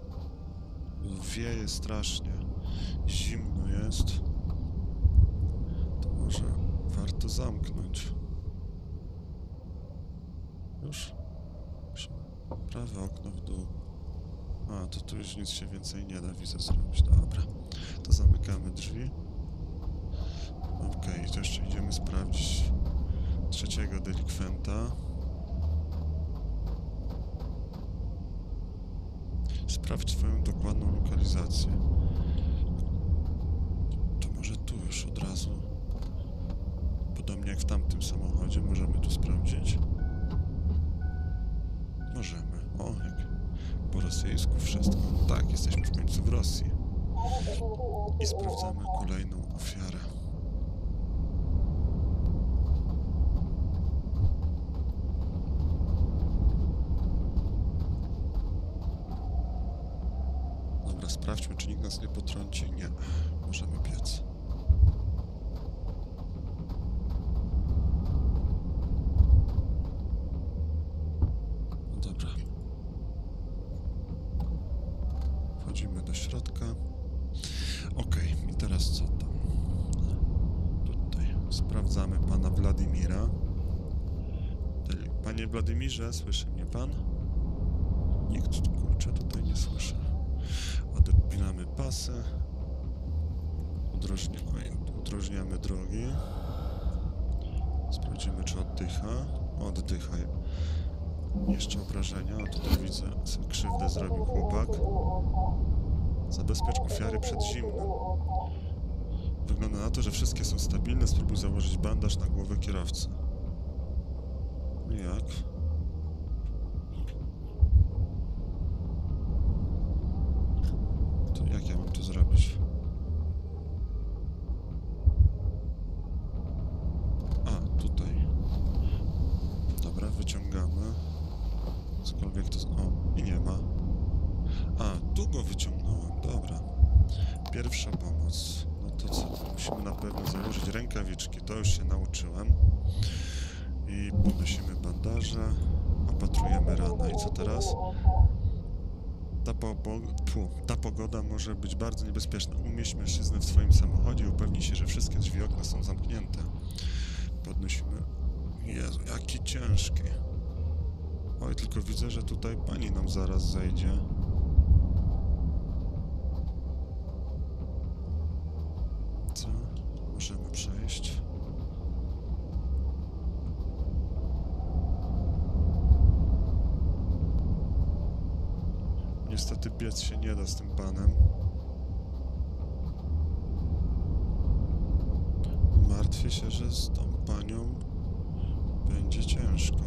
Wieje strasznie. Zimno jest. To może warto zamknąć. Już? Prawe okno w dół. A, to tu już nic się więcej nie da, widzę, zrobić. Dobra. To zamykamy drzwi. Okej, to jeszcze idziemy sprawdzić trzeciego delikwenta. Sprawdź swoją dokładną lokalizację. To może tu już od razu. Podobnie jak w tamtym samochodzie, możemy tu sprawdzić. Możemy. O, jak po rosyjsku wszystko. Tak, jesteśmy w końcu w Rosji. I sprawdzamy kolejną ofiarę. Dobra, sprawdźmy, czy nikt nie potrąci. Nie, możemy biec. No dobra. Wchodzimy do środka. Okej, i teraz co tam? Tutaj sprawdzamy pana Wladimira. Panie Władimirze, słyszy mnie pan? Nikt kurczę tutaj nie słyszy. Udrożni... Oj, udrożniamy drogi. Sprawdzimy, czy oddycha. Oddycha. Jeszcze obrażenia. O, tutaj widzę, krzywdę zrobił chłopak. Zabezpiecz ofiary przed zimnem. Wygląda na to, że wszystkie są stabilne. Spróbuj założyć bandaż na głowę kierowcy. Jak? To jak ja mam to zrobić? A, tutaj. Dobra, wyciągamy. Cokolwiek to... O, i nie ma. A, tu go wyciągnąłem, dobra. Pierwsza pomoc. No to co? To musimy na pewno założyć rękawiczki, to już się nauczyłem. I podnosimy bandaże, opatrujemy co teraz? Ta, po, ta pogoda może być bardzo niebezpieczna. Umieść mężczyznę w swoim samochodzie i upewnij się, że wszystkie drzwi okna są zamknięte. Podnosimy... Jezu, jaki ciężki. Oj, tylko widzę, że tutaj pani nam zaraz zejdzie. Co? Możemy przejść. Niestety biec się nie da z tym panem. Martwię się, że z tą panią będzie ciężko.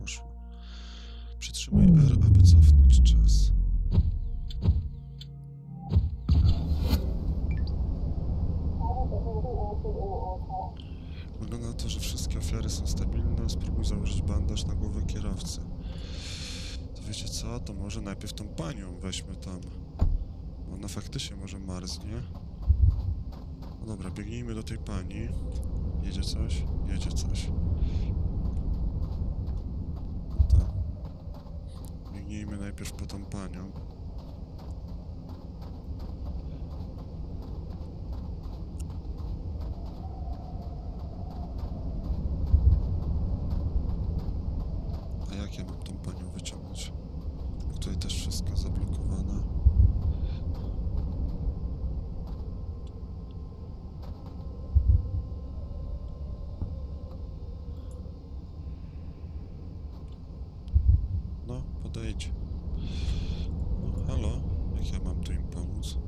Mi Biegnijmy najpierw po tą panią. A jak ja mam tą panią wyciągnąć? Bo Tutaj też wszystko zablokowane. No, podejdź. No, halo? Jak ja mam tu im pomóc?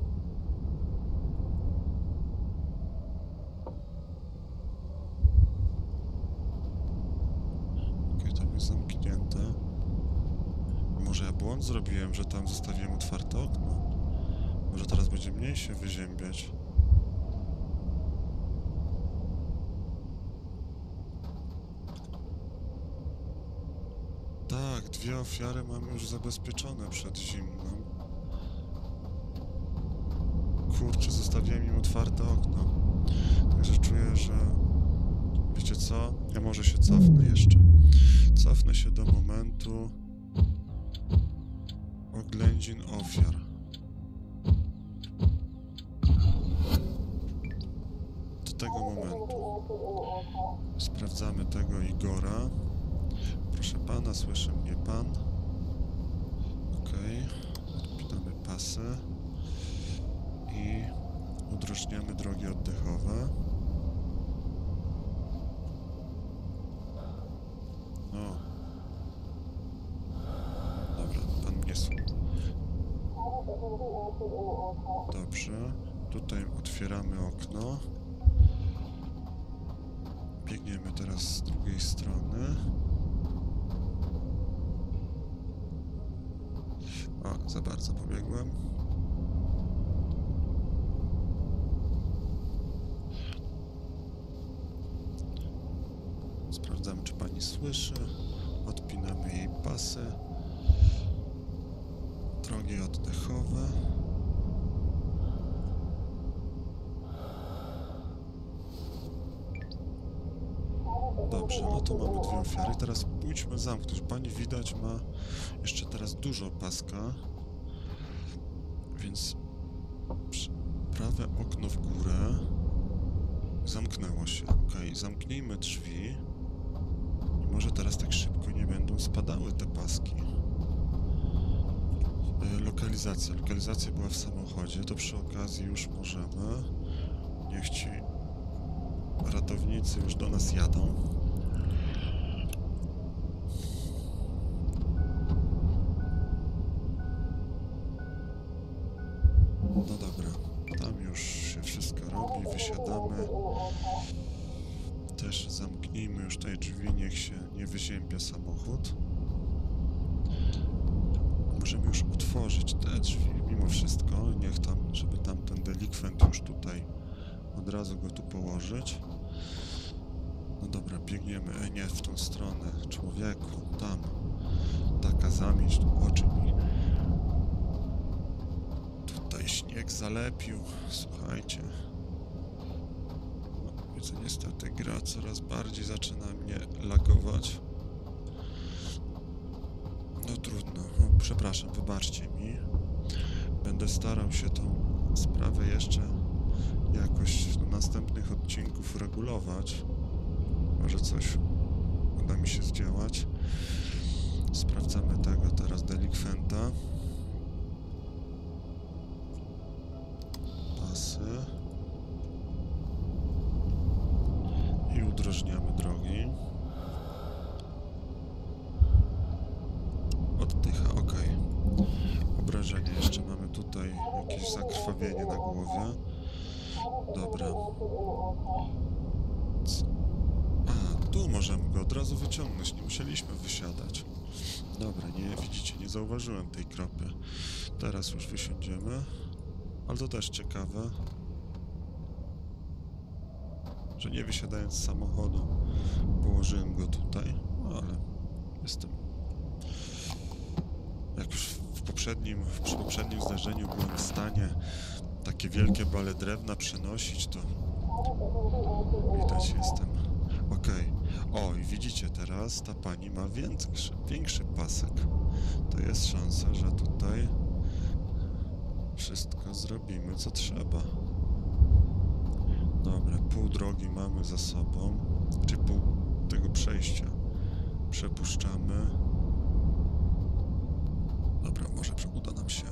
Okej, tam jest zamknięte. A może ja błąd zrobiłem, że tam zostawiłem otwarte okno? Może teraz będzie mniej się wyziębiać? Tak, dwie ofiary mamy już zabezpieczone przed zimną. Kurczę, zostawiłem im otwarte okno. Także czuję, że... Wiecie co? Ja może się cofnę jeszcze. Cofnę się do momentu oględzin ofiar. Do tego momentu. Sprawdzamy tego Igora. Proszę pana, słyszy mnie pan? Okej. I udrożniamy drogi oddechowe. O. Dobra, pan mnie słucha. Dobrze. Tutaj otwieramy okno. Biegniemy teraz z drugiej strony. O, za bardzo pobiegłem. Sprawdzamy, czy pani słyszy. Odpinamy jej pasy. Drogi oddechowe. Dobrze, no to mamy dwie ofiary. Teraz pójdźmy zamknąć. Pani widać ma jeszcze teraz dużo paska. Więc prawe okno w górę zamknęło się. Ok, zamknijmy drzwi. I może teraz tak szybko nie będą spadały te paski. Y, Lokalizacja. Lokalizacja była w samochodzie, to przy okazji już możemy. Niech ci ratownicy już do nas jadą. Będę starał się tą sprawę jeszcze jakoś do następnych odcinków regulować. Może coś uda mi się zdziałać. Sprawdzamy tego teraz delikwenta. pasy i udrożniamy drogi. Oddycha, ok. Obrażenie jeszcze mamy tutaj jakieś zakrwawienie na głowie. Dobra. Co? A, tu możemy go od razu wyciągnąć, nie musieliśmy wysiadać. Dobra, nie widzicie, nie zauważyłem tej kropy. Teraz już wysiądziemy. Ale to też ciekawe, że nie wysiadając z samochodu położyłem go tutaj, no ale jestem... Jak już w poprzednim, przy poprzednim zdarzeniu byłem w stanie takie wielkie bale drewna przenosić, to widać jestem. Okej. O, i widzicie teraz, ta pani ma większy, większy pasek. To jest szansa, że tutaj wszystko zrobimy, co trzeba. Dobra, pół drogi mamy za sobą, czy pół tego przejścia. Przepuszczamy. Dobra, może uda nam się.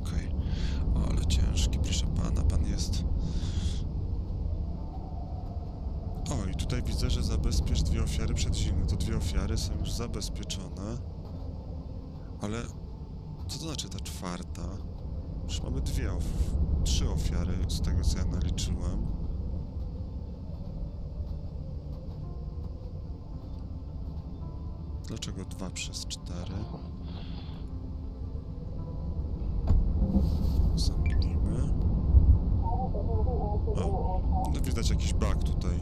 Okej, ale ciężki, proszę pana, pan jest... O, i tutaj widzę, że zabezpiecz dwie ofiary przed zimą. To dwie ofiary są już zabezpieczone. Ale co to znaczy ta czwarta? Już mamy dwie, of trzy ofiary z tego, co ja naliczyłem. Dlaczego dwa przez cztery? Zamknijmy. O, no widać jakiś bug tutaj.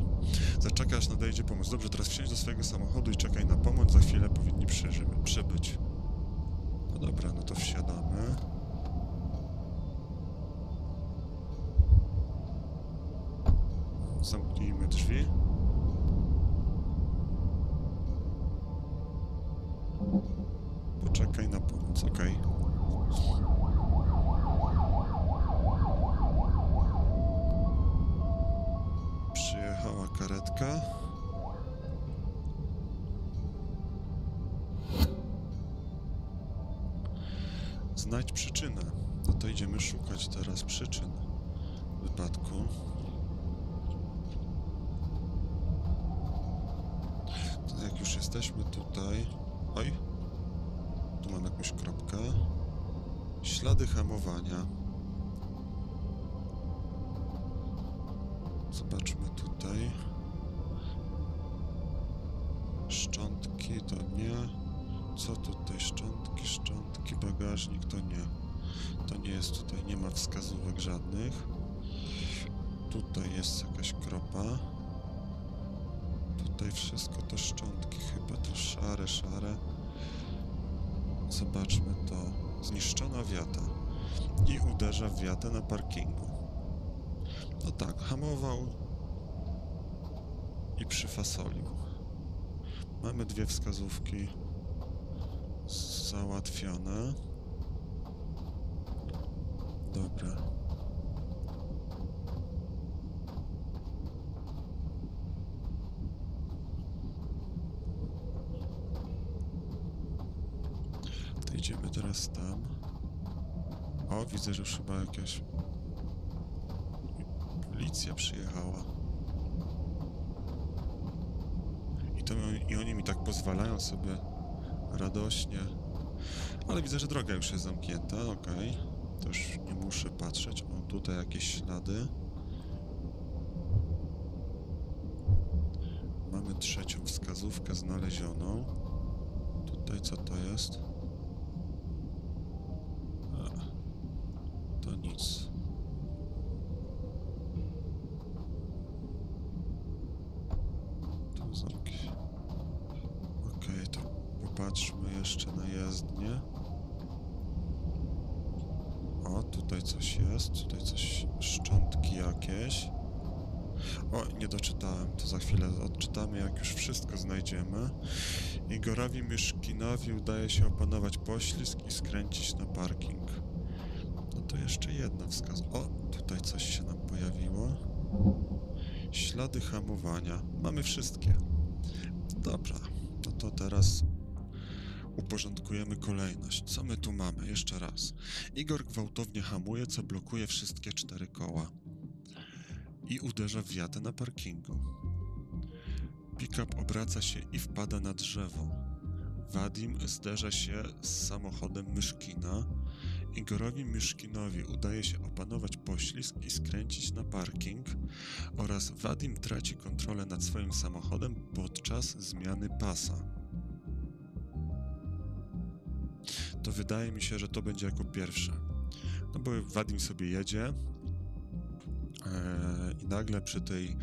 Zaczekaj, aż nadejdzie pomoc. Dobrze, teraz wsiądź do swojego samochodu i czekaj na pomoc. Za chwilę powinni przybyć. No dobra, no to wsiadamy. Zamknijmy drzwi. Dobra. To idziemy teraz tam. O, widzę, że już chyba jakaś policja przyjechała. I, to, I oni mi tak pozwalają sobie radośnie. Ale widzę, że droga już jest zamknięta, okej. Okay. To już nie muszę patrzeć. O, tutaj jakieś ślady. Mamy trzecią wskazówkę znalezioną. Tutaj co to jest? A, to nic. Tu zamki. Okej, okay, to popatrzmy jeszcze na jezdnię. O, tutaj coś jest, tutaj coś, szczątki jakieś. O, nie doczytałem, to za chwilę odczytamy, jak już wszystko znajdziemy. Igorowi Myszkinowi udaje się opanować poślizg i skręcić na parking. No to jeszcze jedna wskaz... O, tutaj coś się nam pojawiło. Ślady hamowania. Mamy wszystkie. Dobra, no to teraz uporządkujemy kolejność. Co my tu mamy? Jeszcze raz. Igor gwałtownie hamuje, co blokuje wszystkie cztery koła. I uderza w wiatę na parkingu. Pickup obraca się i wpada na drzewo. Wadim zderza się z samochodem Myszkina Igorowi Myszkinowi udaje się opanować poślizg i skręcić na parking oraz Wadim traci kontrolę nad swoim samochodem podczas zmiany pasa. To wydaje mi się, że to będzie jako pierwsze. No bo Wadim sobie jedzie, Eee, i nagle przy tej,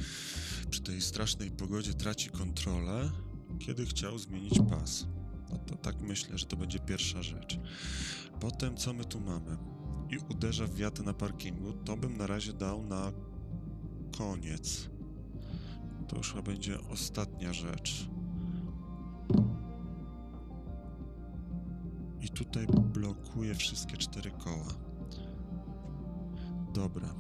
przy tej strasznej pogodzie traci kontrolę, kiedy chciał zmienić pas. No to tak myślę, że to będzie pierwsza rzecz. Potem co my tu mamy? I uderza w wiatę na parkingu. To bym na razie dał na koniec. To już będzie ostatnia rzecz. I tutaj blokuje wszystkie cztery koła. Dobra.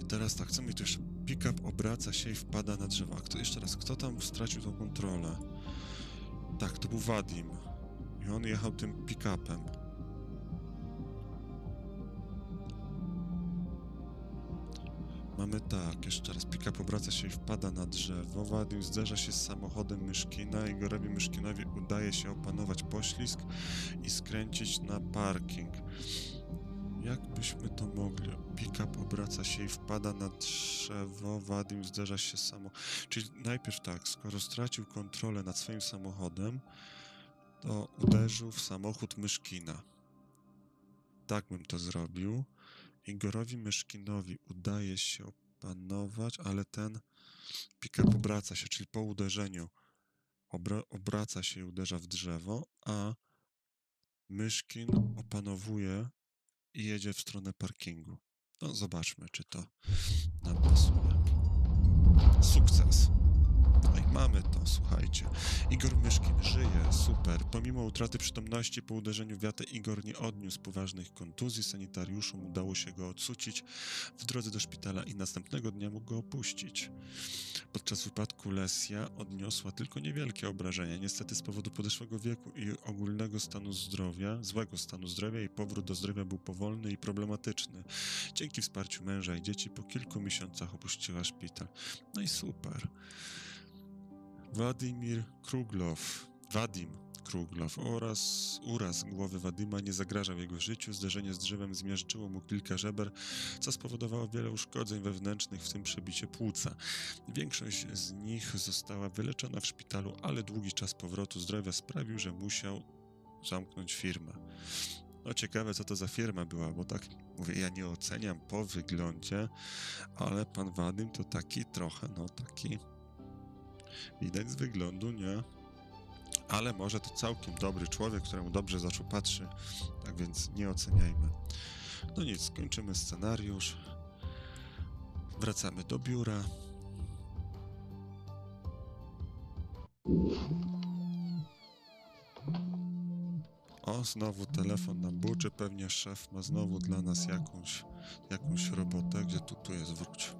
I teraz tak, co mi tu jeszcze? Pickup obraca się i wpada na drzewo. A kto, jeszcze raz, kto tam stracił tą kontrolę? Tak, to był Wadim. I on jechał tym pick-upem. Mamy tak, jeszcze raz. Pickup obraca się i wpada na drzewo. Wadim zderza się z samochodem Myszkina. Igorowi Myszkinowi udaje się opanować poślizg i skręcić na parking. Jak byśmy to mogli? Pickup obraca się i wpada na drzewo, Wadim zderza się samo. Czyli najpierw tak, skoro stracił kontrolę nad swoim samochodem, to uderzył w samochód Myszkina. Tak bym to zrobił. Igorowi Myszkinowi udaje się opanować, ale ten pick-up obraca się, czyli po uderzeniu obra obraca się i uderza w drzewo, a Myszkin opanowuje i jedzie w stronę parkingu. No, zobaczmy, czy to nam pasuje. Sukces. No i mamy to, słuchajcie. Igor Myszkin żyje, super. Pomimo utraty przytomności po uderzeniu wiatę Igor nie odniósł poważnych kontuzji. Sanitariuszom udało się go odsucić w drodze do szpitala i następnego dnia mógł go opuścić. Podczas wypadku Lesja odniosła tylko niewielkie obrażenia. Niestety z powodu podeszłego wieku i ogólnego stanu zdrowia, złego stanu zdrowia, jej powrót do zdrowia był powolny i problematyczny. Dzięki wsparciu męża i dzieci po kilku miesiącach opuściła szpital. No i super. Władimir Kruglow, Wadim Kruglow oraz uraz głowy Wadyma nie zagrażał jego życiu. Zderzenie z drzewem zmiażdżyło mu kilka żeber, co spowodowało wiele uszkodzeń wewnętrznych, w tym przebicie płuca. Większość z nich została wyleczona w szpitalu, ale długi czas powrotu zdrowia sprawił, że musiał zamknąć firmę. No ciekawe, co to za firma była, bo tak mówię, ja nie oceniam po wyglądzie, ale pan Wadym to taki trochę, no taki Widać z wyglądu, nie? Ale może to całkiem dobry człowiek, któremu dobrze zaczął patrzy, tak więc nie oceniajmy. No nic, skończymy scenariusz. Wracamy do biura. O, znowu telefon nam buczy. Pewnie szef ma znowu dla nas jakąś, jakąś robotę. Gdzie tu, tu jest? Wróć.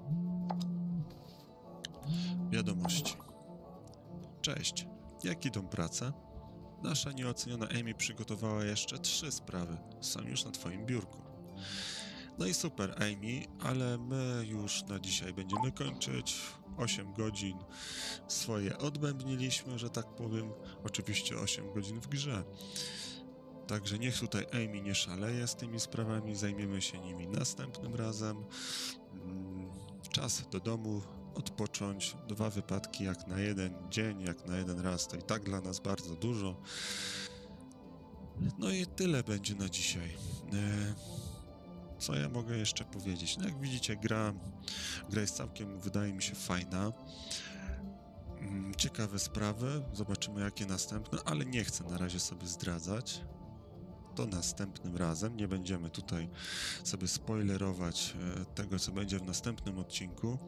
Wiadomości. Cześć, jak idą prace? Nasza nieoceniona Amy przygotowała jeszcze trzy sprawy. Są już na twoim biurku. No i super, Amy, ale my już na dzisiaj będziemy kończyć. 8 godzin swoje odbębniliśmy, że tak powiem. Oczywiście 8 godzin w grze. Także niech tutaj Amy nie szaleje z tymi sprawami, zajmiemy się nimi następnym razem. Mm, czas do domu, odpocząć. Dwa wypadki jak na jeden dzień, jak na jeden raz, to i tak dla nas bardzo dużo. No i tyle będzie na dzisiaj. E, co ja mogę jeszcze powiedzieć? No jak widzicie, gra, gra jest całkiem, wydaje mi się, fajna. Mm, ciekawe sprawy, zobaczymy jakie następne, ale nie chcę na razie sobie zdradzać. To następnym razem. Nie będziemy tutaj sobie spoilerować e, tego, co będzie w następnym odcinku.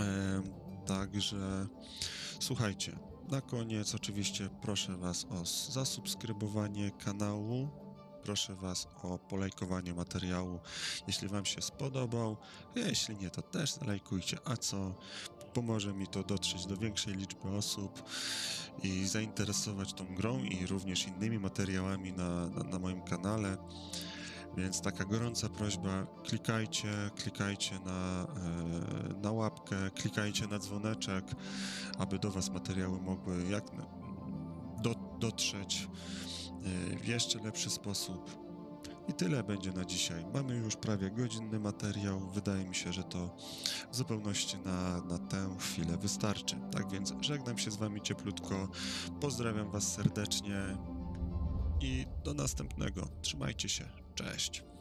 E, także słuchajcie, na koniec oczywiście proszę Was o zasubskrybowanie kanału. Proszę Was o polajkowanie materiału, jeśli Wam się spodobał. Jeśli nie, to też lajkujcie, a co pomoże mi to dotrzeć do większej liczby osób i zainteresować tą grą i również innymi materiałami na, na, na moim kanale. Więc taka gorąca prośba, klikajcie, klikajcie na, e, na łapkę, klikajcie na dzwoneczek, aby do Was materiały mogły jak do, dotrzeć. e, w jeszcze lepszy sposób. I tyle będzie na dzisiaj. Mamy już prawie godzinny materiał. Wydaje mi się, że to w zupełności na, na tę chwilę wystarczy. Tak więc żegnam się z Wami cieplutko. Pozdrawiam Was serdecznie i do następnego. Trzymajcie się. Cześć.